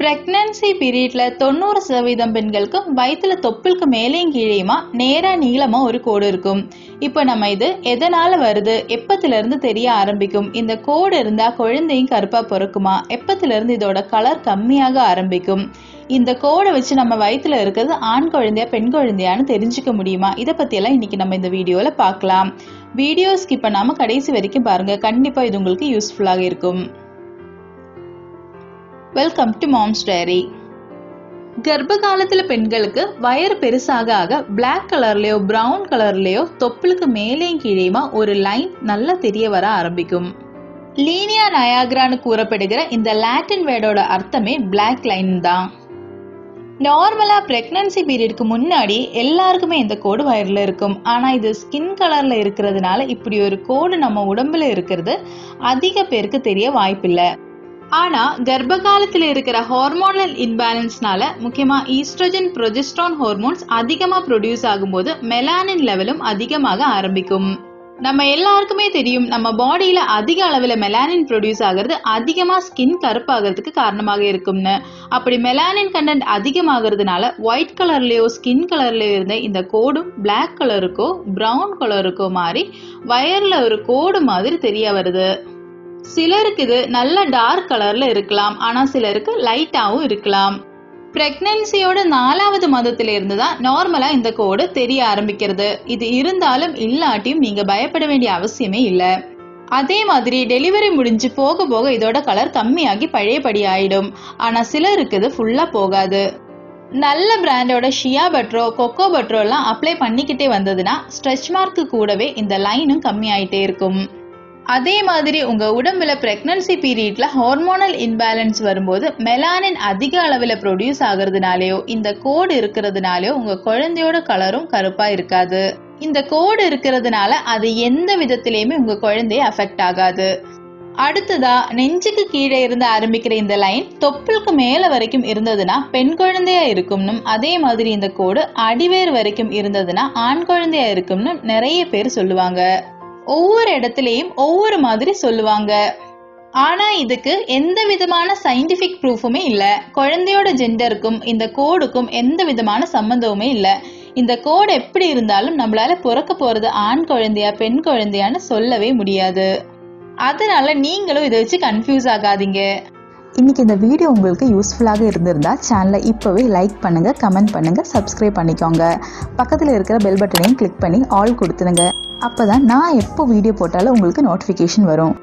Pregnancy பீரியட்ல தொண்ணூறு சதவீதம் பெண்களுக்கும் வயிற்றுல தொப்புளுக்கு மேலேயும் கீழேயுமா நேரா நீளமா ஒரு கோடு இருக்கும். இப்போ நம்ம இது எதனால வருது? எப்பத்துல இருந்து தெரிய ஆரம்பிக்கும்? இந்த கோடு இருந்தா குழந்தையும் கருப்பா பிறக்குமா? எப்பத்துல இருந்து இதோட கலர் கம்மியாக ஆரம்பிக்கும்? இந்த கோடை வச்சு நம்ம வயிற்றுல இருக்கிறது ஆண் குழந்தையா பெண் குழந்தையான்னு தெரிஞ்சுக்க முடியுமா? இதை பற்றியெல்லாம் இன்னைக்கு நம்ம இந்த வீடியோல பார்க்கலாம். வீடியோ ஸ்கிப் பண்ணாம கடைசி வரைக்கும் பாருங்க. கண்டிப்பா இது உங்களுக்கு யூஸ்ஃபுல்லாக இருக்கும். வெல்கம் டு மாம்ஸ் டைரி கர்ப்ப காலத்துல பெண்களுக்கு வயறு பெருசாக ஆக பிளாக் கலர்லயோ பிரவுன் கலர்லயோ தொப்புளுக்கு மேலேயும் கீழேயுமா ஒரு லைன் நல்லா தெரிய வர ஆரம்பிக்கும். லீனியா நயாகிரான்னு கூறப்படுகிற இந்த லாட்டின் வேர்டோட அர்த்தமே பிளாக் லைன் தான். நார்மலா பிரெக்னன்சி பீரியடுக்கு முன்னாடி எல்லாருக்குமே இந்த கோடு வயர்ல இருக்கும். ஆனா இது ஸ்கின் கலர்ல இருக்கிறதுனால இப்படி ஒரு கோடு நம்ம உடம்புல இருக்கிறது அதிக பேருக்கு தெரிய வாய்ப்பில்லை. ஆனா கர்ப்ப காலத்துல இருக்கிற ஹார்மோனல் இன்பேலன்ஸ்னால முக்கியமா ஈஸ்ட்ரஜன் ப்ரொஜெஸ்ட்ரான் ஹார்மோன்ஸ் அதிகமா ப்ரொடியூஸ் ஆகும்போது மெலானின் லெவலும் அதிகமாக ஆரம்பிக்கும். நம்ம எல்லாருக்குமே தெரியும் நம்ம பாடியில அதிக அளவுல மெலானின் ப்ரொடியூஸ் ஆகிறது அதிகமா ஸ்கின் கருப்பாகிறதுக்கு காரணமாக இருக்கும்னு. அப்படி மெலானின் கண்டென்ட் அதிகமாகிறதுனால ஒயிட் கலர்லயோ ஸ்கின் கலர்லயோ இருந்த இந்த கோடும் பிளாக் கலருக்கோ பிரவுன் கலருக்கோ மாறி வயர்ல ஒரு கோடு மாதிரி தெரிய வருது. சிலருக்கு இது நல்ல டார்க் கலர்ல இருக்கலாம். ஆனா சிலருக்கு லைட்டாவும் இருக்கலாம். பிரெக்னன்சியோட நாலாவது மாதத்துல இருந்து தான் நார்மலா இந்த கோடு தெரிய ஆரம்பிக்கிறது. இது இருந்தாலும் இல்லாட்டியும் நீங்க பயப்பட வேண்டிய அவசியமே இல்ல. அதே மாதிரி டெலிவரி முடிஞ்சு போக போக இதோட கலர் கம்மியாகி பழையபடி ஆயிடும். ஆனா சிலருக்கு இது ஃபுல்லா போகாது. நல்ல பிராண்டோட ஷியா பட்ரோ கொக்கோ பட்ரோ எல்லாம் அப்ளை பண்ணிக்கிட்டே வந்ததுன்னா ஸ்ட்ரெச் மார்க்கு கூடவே இந்த லைனும் கம்மியாயிட்டே இருக்கும். அதே மாதிரி உங்கள் உடம்புல ப்ரெக்னன்சி பீரியட்ல ஹார்மோனல் இன்பேலன்ஸ் வரும்போது மெலானின் அதிக அளவில் ப்ரொடியூஸ் ஆகிறதுனாலேயோ இந்த கோடு இருக்கிறதுனாலயோ உங்கள் குழந்தையோட கலரும் கருப்பாக இருக்காது. இந்த கோடு இருக்கிறதுனால அது எந்த விதத்திலையுமே உங்கள் குழந்தைய அஃபெக்ட் ஆகாது. அடுத்ததா நெஞ்சுக்கு கீழே இருந்து ஆரம்பிக்கிற இந்த லைன் தொப்புளுக்கு மேல வரைக்கும் இருந்ததுன்னா பெண் குழந்தையா இருக்கும்னும் அதே மாதிரி இந்த கோடு அடிவேர் வரைக்கும் இருந்ததுன்னா ஆண் குழந்தையா இருக்கும்னு நிறைய பேர் சொல்லுவாங்க. ஒவ்வொரு இடத்துலயும் ஒவ்வொரு மாதிரி சொல்லுவாங்க. ஆனா இதுக்கு எந்த விதமான சயின்டிபிக் ப்ரூஃபுமே இல்ல. குழந்தையோட ஜெண்டருக்கும் இந்த கோடுக்கும் எந்த விதமான சம்பந்தமுமே இல்ல. இந்த கோடு எப்படி இருந்தாலும் நம்மளால பிறக்க போறது ஆண் குழந்தையா பெண் குழந்தையான்னு சொல்லவே முடியாது. அதனால நீங்களும் இதை வச்சு கன்ஃபியூஸ் ஆகாதீங்க. இன்னைக்கு இந்த வீடியோ உங்களுக்கு யூஸ்ஃபுல்லாக இருந்திருந்தா சேனலை இப்போவே லைக் பண்ணுங்கள் கமெண்ட் பண்ணுங்கள் சப்ஸ்கிரைப் பண்ணிக்கோங்க. பக்கத்தில் இருக்கிற பெல் பட்டனையும் கிளிக் பண்ணி ஆல் கொடுத்துருங்க அப்போ தான் நான் எப்போ வீடியோ போட்டாலும் உங்களுக்கு நோட்டிஃபிகேஷன் வரும்.